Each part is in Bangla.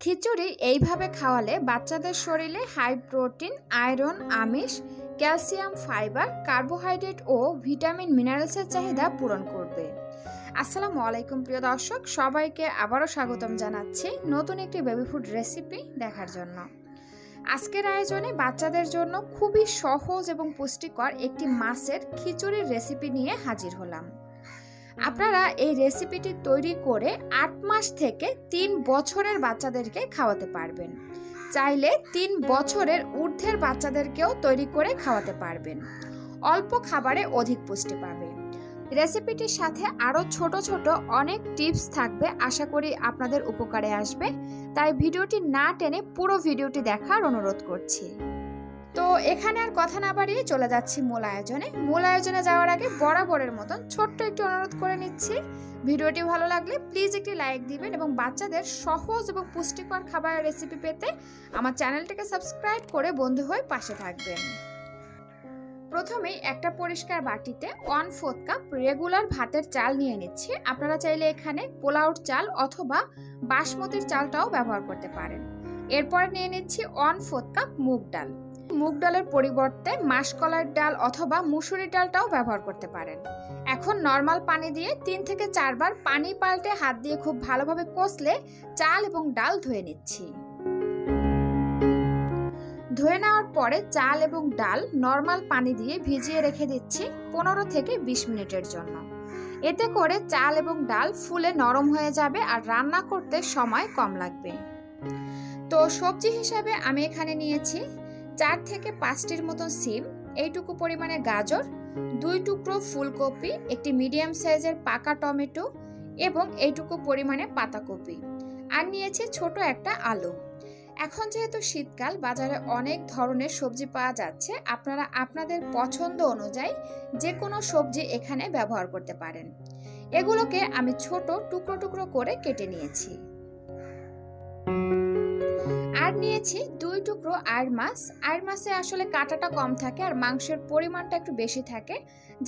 খিচুড়ি এইভাবে খাওয়ালে বাচ্চাদের শরীরে হাই প্রোটিন আয়রন আমিষ ক্যালসিয়াম ফাইবার কার্বোহাইড্রেট ও ভিটামিন মিনারেলসের চাহিদা পূরণ করবে। আসসালামু আলাইকুম প্রিয় দর্শক, সবাইকে আবারও স্বাগতম জানাচ্ছি নতুন একটি বেবি ফুড রেসিপি দেখার জন্য। আজকের আয়োজনে বাচ্চাদের জন্য খুবই সহজ এবং পুষ্টিকর একটি মাছের খিচুড়ির রেসিপি নিয়ে হাজির হলাম। আপনারা এই রেসিপিটি তৈরি করে আট মাস থেকে তিন বছরের বাচ্চাদেরকে খাওয়াতে পারবেন। চাইলে তিন বছরের ঊর্ধ্বের বাচ্চাদেরকেও তৈরি করে খাওয়াতে পারবেন। অল্প খাবারে অধিক পুষ্টি পাবে। রেসিপিটির সাথে আরও ছোট ছোট অনেক টিপস থাকবে আশা করি আপনাদের উপকারে আসবে। তাই ভিডিওটি না টেনে পুরো ভিডিওটি দেখার অনুরোধ করছি। তো এখানে আর কথা না বাড়িয়ে চলে যাচ্ছি মূল আয়োজনে। মূল আয়োজনে যাওয়ার আগে বরাবরের মতন ছোট্ট একটি অনুরোধ করে নিচ্ছি। ভিডিওটি ভালো লাগলে প্লিজ একটি লাইক দিবেন এবং বাচ্চাদের সহজ এবং পুষ্টিকর খাবারের রেসিপি পেতে আমার চ্যানেলটিকে সাবস্ক্রাইব করে বন্ধু হয়ে পাশে থাকবেন। প্রথমেই একটা পরিষ্কার বাটিতে ওয়ান ফোর্থ কাপ রেগুলার ভাতের চাল নিয়ে নিচ্ছি। আপনারা চাইলে এখানে পোলাউট চাল অথবা বাসমতির চালটাও ব্যবহার করতে পারেন। এরপর নিয়ে নিচ্ছি ওয়ান ফোর্থ কাপ মুগ ডাল। মুগ ডালের পরিবর্তে মাসকলার ডাল অথবা মুসুরি ডালটাও ব্যবহার করতে পারেন। এখন নর্মাল পানি দিয়ে তিন থেকে চারবার পানি পাল্টে হাত দিয়ে খুব ভালোভাবে কষলে চাল এবং ডাল ধুয়ে নিচ্ছি। ধুয়ে নেওয়ার পরে চাল এবং ডাল নর্মাল পানি দিয়ে ভিজিয়ে রেখে দিচ্ছি পনেরো থেকে বিশ মিনিটের জন্য। এতে করে চাল এবং ডাল ফুলে নরম হয়ে যাবে আর রান্না করতে সময় কম লাগবে। তো সবজি হিসাবে আমি এখানে নিয়েছি চার থেকে পাঁচটির মতন সিম, এইটুকু পরিমাণে গাজর, দুই টুকরো ফুলকপি, একটি মিডিয়াম সাইজের পাকা টমেটো এবং এইটুকু পরিমাণে পাতাকপি। আর নিয়েছি ছোট একটা আলু। এখন যেহেতু শীতকাল, বাজারে অনেক ধরনের সবজি পাওয়া যাচ্ছে। আপনারা আপনাদের পছন্দ অনুযায়ী যে কোনো সবজি এখানে ব্যবহার করতে পারেন। এগুলোকে আমি ছোট টুকরো টুকরো করে কেটে নিয়েছি। নিয়েছি দুই টুকরো আয়ের মাছ। আর মাছে আসলে কাঁটাটা কম থাকে আর মাংসের পরিমাণটা একটু বেশি থাকে।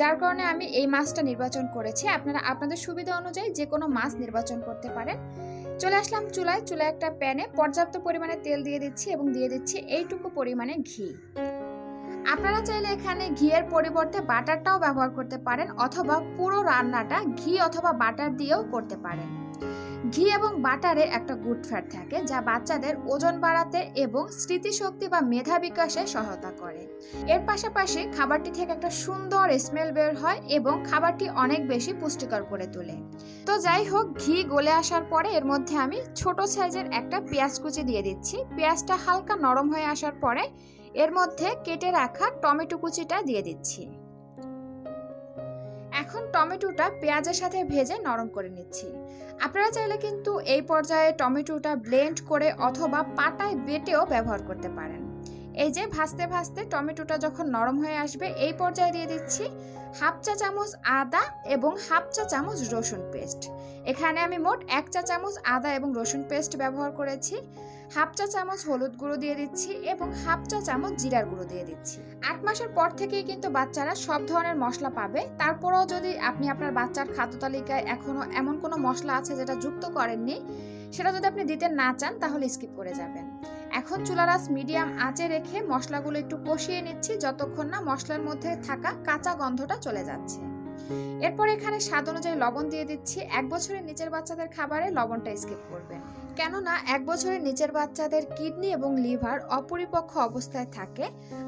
যার কারণে আমি এই মাছটা নির্বাচন করেছি। আপনারা, আপনাদের সুবিধা অনুযায়ী যে কোনো মাছ নির্বাচন করতে পারেন। চলে আসলাম চুলায়। চুলায় একটা প্যানে পর্যাপ্ত পরিমাণে তেল দিয়ে দিচ্ছি এবং দিয়ে দিচ্ছি এইটুকু পরিমাণে ঘি। আপনারা চাইলে এখানে ঘিয়ের পরিবর্তে বাটারটাও ব্যবহার করতে পারেন অথবা পুরো রান্নাটা ঘি অথবা বাটার দিয়েও করতে পারেন। ঘি এবং বাটারে একটা গুড ফ্যাট থাকে, যা বাচ্চাদের ওজন বাড়াতে এবং স্মৃতিশক্তি বা মেধা বিকাশে সহায়তা করে। এর পাশাপাশি খাবারটি থেকে একটা সুন্দর স্মেল বের হয় এবং খাবারটি অনেক বেশি পুষ্টিকর করে তোলে। তো যাই হোক, ঘি গলে আসার পরে এর মধ্যে আমি ছোট সাইজের একটা পেঁয়াজ কুচি দিয়ে দিচ্ছি। পেঁয়াজটা হালকা নরম হয়ে আসার পরে এর মধ্যে কেটে রাখা টমেটো কুচিটা দিয়ে দিচ্ছি। এখন টমেটোটা পেঁয়াজের সাথে ভেজে নরম করে নিচ্ছি। আপনারা চাইলে কিন্তু এই পর্যায়ে টমেটোটা ব্লেন্ড করে অথবা পাটায় বেটেও ব্যবহার করতে পারেন। এই যে ভাজতে ভাজতে টমেটোটা যখন নরম হয়ে আসবে, এই পর্যায়ে দিয়ে দিচ্ছি হাফ চা চামচ আদা এবং হাফ চা চামচ রসুন পেস্ট। এখানে আমি মোট এক চা চামচ আদা এবং রসুন পেস্ট ব্যবহার করেছি। হাফ চা চামচ হলুদ গুঁড়ো দিয়ে দিচ্ছি এবং হাফ চা চামচ জিরার গুঁড়ো দিয়ে দিচ্ছি। আট মাসের পর থেকেই কিন্তু বাচ্চারা সব ধরনের মশলা পাবে। তারপরেও যদি আপনি আপনার বাচ্চার খাদ্য তালিকায় এখনও এমন কোনো মশলা আছে যেটা যুক্ত করেননি, সেটা যদি আপনি দিতে না চান, তাহলে স্কিপ করে যাবেন। এখন চুলারাস মিডিয়াম আঁচে রেখে মশলাগুলো একটু কষিয়ে নিচ্ছি, যতক্ষণ না মশলার মধ্যে থাকা কাঁচা গন্ধটা চলে যাচ্ছে। এরপর এখানে স্বাদ অনুযায়ী লবণ দিয়ে দিচ্ছি। এক বছরের নিচের বাচ্চাদের খাবারে লবণটা স্কিপ করবেন। কেননা এক বছরের নিচের বাচ্চাদের কিডনি এবং লিভার অপরিপক্ষ অবস্থায় থাকে।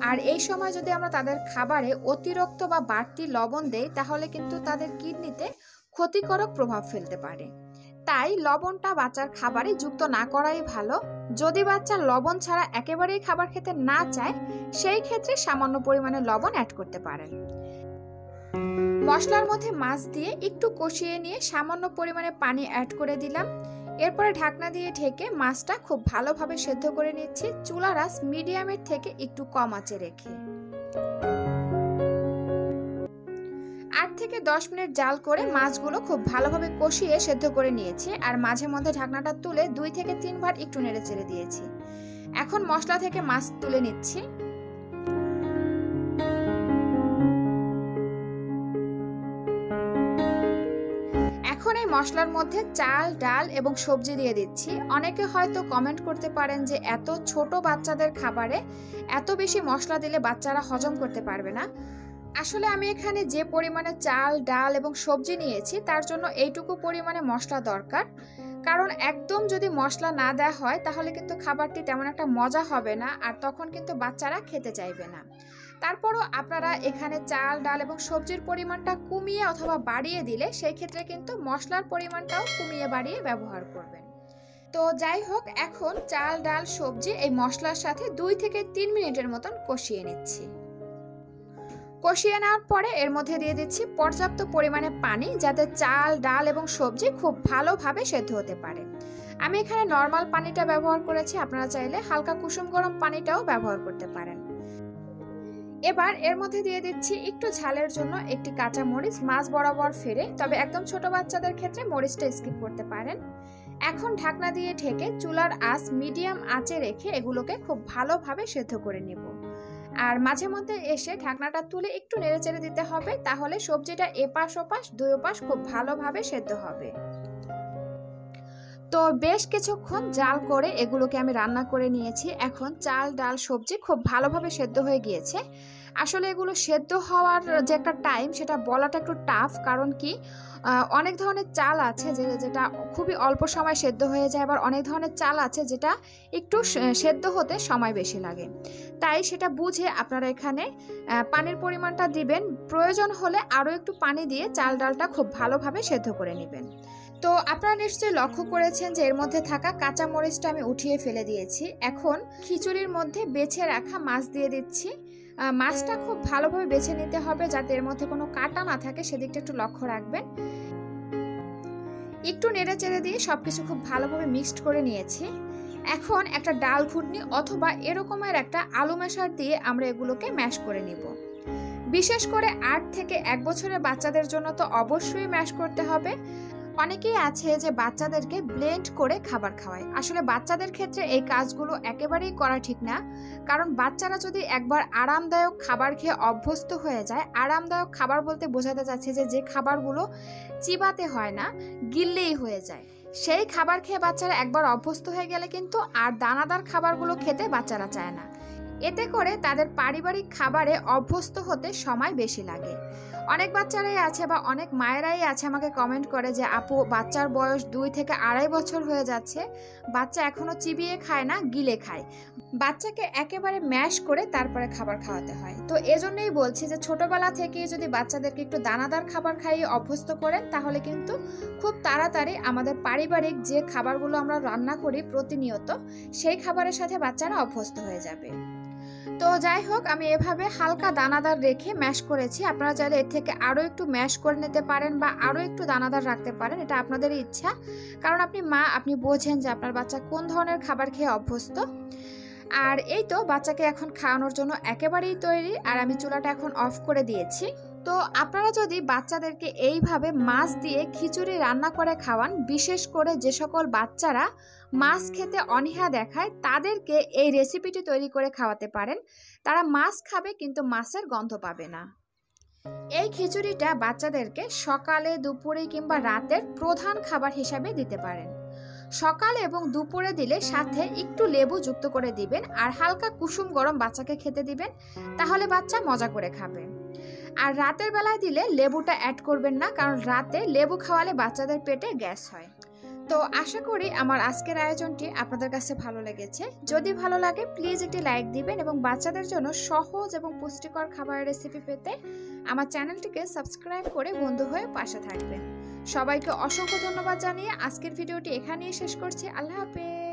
আর এই সময় যদি আমরা তাদের খাবারে অতিরিক্ত বা বাড়তি লবণ দেই, তাহলে কিন্তু তাদের কিডনিতে ক্ষতিকারক প্রভাব ফেলতে পারে। তাই লবণটা বাচ্চার খাবারে যুক্ত না করাই ভালো। যদি বাচ্চা লবণ ছাড়া একেবারেই খাবার খেতে না চায়, সেই ক্ষেত্রে সামান্য পরিমাণে লবণ অ্যাড করতে পারেন মশলার মধ্যে মাছ দিয়ে একটু কষিয়ে নিয়ে সামান্য পরিমাণে পানি অ্যাড করে দিলাম। এরপরে ঢাকনা দিয়ে ঢেকে মাছটা খুব ভালোভাবে সেদ্ধ করে নিচ্ছি। চুলা রাস মিডিয়ামের থেকে একটু কম আঁচে রেখে। আট থেকে দশ মিনিট জাল করে মাছগুলো খুব ভালোভাবে কষিয়ে সেদ্ধ করে নিয়েছি আর মাঝে মধ্যে ঢাকনাটা তুলে দুই থেকে তিনবার একটু নেড়ে চেড়ে দিয়েছি। এখন মশলা থেকে মাছ তুলে নিচ্ছি। এখন এই মশলার মধ্যে চাল, ডাল এবং সবজি দিয়ে দিচ্ছি। অনেকে হয়তো কমেন্ট করতে পারেন যে এত ছোট বাচ্চাদের খাবারে এত বেশি মশলা দিলে বাচ্চারা হজম করতে পারবে না। আসলে আমি এখানে যে পরিমাণে চাল, ডাল এবং সবজি নিয়েছি, তার জন্য এইটুকু পরিমাণে মশলা দরকার। কারণ একদম যদি মশলা না দেওয়া হয়, তাহলে কিন্তু খাবারটি তেমন একটা মজা হবে না আর তখন কিন্তু বাচ্চারা খেতে চাইবে না। তারপরও আপনারা এখানে চাল, ডাল এবং সবজির পরিমাণটা কমিয়ে অথবা বাড়িয়ে দিলে, সেই ক্ষেত্রে কিন্তু মশলার পরিমাণটাও কমিয়ে বাড়িয়ে ব্যবহার করবেন। তো যাই হোক, এখন চাল, ডাল, সবজি এই মশলার সাথে দুই থেকে তিন মিনিটের মতন কষিয়ে নিচ্ছি। কষিয়ে নেওয়ার পরে এর মধ্যে দিয়ে দিচ্ছি পর্যাপ্ত পরিমাণে পানি যাতে চাল, ডাল এবং সবজি খুব ভালোভাবে সেদ্ধ হতে পারে। আমি এখানে নর্মাল পানিটা ব্যবহার করেছি, আপনারা চাইলে হালকা কুসুম গরম পানিটাও ব্যবহার করতে পারেন। এবার এর মধ্যে দিয়ে দিচ্ছি একটু ঝালের জন্য একটি কাঁচা মরিচ মাছ বরাবর ফেরে তবে একদম ছোট বাচ্চাদের ক্ষেত্রে মরিচটা স্কিপ করতে পারেন। এখন ঢাকনা দিয়ে ঢেকে চুলার আঁচ মিডিয়াম আঁচে রেখে এগুলোকে খুব ভালোভাবে সেদ্ধ করে নেব। আর মাঝে মধ্যে এসে ঢাকনাটা তুলে একটু নেড়েচেড়ে দিতে হবে, তাহলে সবজিটা এপাশ ওপাশ, দুই ওপাশ খুব ভালোভাবে সেদ্ধ হবে। তো বেশ কিছুক্ষণ জাল করে এগুলোকে আমি রান্না করে নিয়েছি। এখন চাল, ডাল, সবজি খুব ভালোভাবে সেদ্ধ হয়ে গিয়েছে। আসলে এগুলো সেদ্ধ হওয়ার যে একটা টাইম সেটা বলাটা একটু টাফ কারণ কি অনেক ধরনের চাল আছে যে, যেটা খুবই অল্প সময় সেদ্ধ হয়ে যায়, আবার অনেক ধরনের চাল আছে যেটা একটু সেদ্ধ হতে সময় বেশি লাগে। তাই সেটা বুঝে আপনারা এখানে পানির পরিমাণটা দিবেন। প্রয়োজন হলে আরও একটু পানি দিয়ে চাল ডালটা খুব ভালোভাবে সেদ্ধ করে নেবেন। তো আপনারা নিশ্চয়ই লক্ষ্য করেছেন যে, এর মধ্যে থাকা কাঁচা মরিচটা আমি উঠিয়ে ফেলে দিয়েছি। এখন খিচুড়ির মধ্যে বেছে রাখা মাছ দিয়ে দিচ্ছি। মাছটা খুব ভালোভাবে বেছে নিতে হবে যাতে এর মধ্যে কোনো কাটা না থাকে, সেদিকটা একটু লক্ষ্য রাখবেন। একটু নেড়ে চেড়ে দিয়ে সব কিছু খুব ভালোভাবে মিক্সড করে নিয়েছি। এখন একটা ডাল ঘুটনি অথবা এরকমের একটা আলু মেশার দিয়ে আমরা এগুলোকে ম্যাশ করে নিব। বিশেষ করে আট থেকে এক বছরের বাচ্চাদের জন্য তো অবশ্যই ম্যাশ করতে হবে। অনেকেই আছে যে বাচ্চাদেরকে ব্লেন্ড করে খাবার খাওয়ায়। আসলে বাচ্চাদের ক্ষেত্রে এই কাজগুলো একেবারেই করা ঠিক না। কারণ বাচ্চারা যদি একবার আরামদায়ক খাবার খেয়ে অভ্যস্ত হয়ে যায়, আরামদায়ক খাবার বলতে বোঝাতে চাচ্ছে যে যে খাবারগুলো চিবাতে হয় না, গিললেই হয়ে যায়। সেই খাবার খেয়ে বাচ্চারা একবার অভ্যস্ত হয়ে গেলে কিন্তু আর দানাদার খাবারগুলো খেতে বাচ্চারা চায় না। এতে করে তাদের পারিবারিক খাবারে অভ্যস্ত হতে সময় বেশি লাগে। অনেক বাচ্চারাই আছে বা অনেক মায়েরাই আছে আমাকে কমেন্ট করে যে, আপু, বাচ্চার বয়স দুই থেকে আড়াই বছর হয়ে যাচ্ছে। বাচ্চা এখনও চিবিয়ে খায় না, গিলে খায়। বাচ্চাকে একেবারে ম্যাশ করে তারপরে খাবার খাওয়াতে হয়। তো এজন্যই বলছি যে, ছোটবেলা থেকেই যদি বাচ্চাদেরকে একটু দানাদার খাবার খাইয়ে অভ্যস্ত করেন, তাহলে কিন্তু খুব তাড়াতাড়ি আমাদের পারিবারিক যে খাবারগুলো আমরা রান্না করি প্রতিনিয়ত, সেই খাবারের সাথে বাচ্চারা অভ্যস্ত হয়ে যাবে। তো যাই হোক, আমি এভাবে হালকা দানাদার রেখে ম্যাশ করেছি। আপনারা চাইলে এর থেকে আরও একটু ম্যাশ করে নিতে পারেন বা আরও একটু দানাদার রাখতে পারেন, এটা আপনাদের ইচ্ছা। কারণ আপনি মা, আপনি বোঝেন যে আপনার বাচ্চা কোন ধরনের খাবার খেয়ে অভ্যস্ত। আর এই তো বাচ্চাকে এখন খাওয়ানোর জন্য একেবারেই তৈরি, আর আমি চুলাটা এখন অফ করে দিয়েছি। তো আপনারা যদি বাচ্চাদেরকে এইভাবে মাছ দিয়ে খিচুড়ি রান্না করে খাওয়ান, বিশেষ করে যে সকল বাচ্চারা মাছ খেতে অনীহা দেখায়, তাদেরকে এই রেসিপিটি তৈরি করে খাওয়াতে পারেন। তারা মাছ খাবে কিন্তু মাছের গন্ধ পাবে না। এই খিচুড়িটা বাচ্চাদেরকে সকালে, দুপুরে কিংবা রাতের প্রধান খাবার হিসাবে দিতে পারেন। সকালে এবং দুপুরে দিলে সাথে একটু লেবু যুক্ত করে দিবেন আর হালকা কুসুম গরম বাচ্চাকে খেতে দিবেন, তাহলে বাচ্চা মজা করে খাবে। আর রাতের বেলায় দিলে লেবুটা অ্যাড করবেন না, কারণ রাতে লেবু খাওয়ালে বাচ্চাদের পেটে গ্যাস হয়। তো আশা করি আমার আজকের আয়োজনটি আপনাদের কাছে ভালো লেগেছে। যদি ভালো লাগে প্লিজ একটি লাইক দিবেন এবং বাচ্চাদের জন্য সহজ এবং পুষ্টিকর খাবারের রেসিপি পেতে আমার চ্যানেলটিকে সাবস্ক্রাইব করে বন্ধু হয়ে পাশে থাকবেন। সবাইকে অসংখ্য ধন্যবাদ জানিয়ে আজকের ভিডিওটি এখানেই শেষ করছি। আল্লাহ হাফেজ।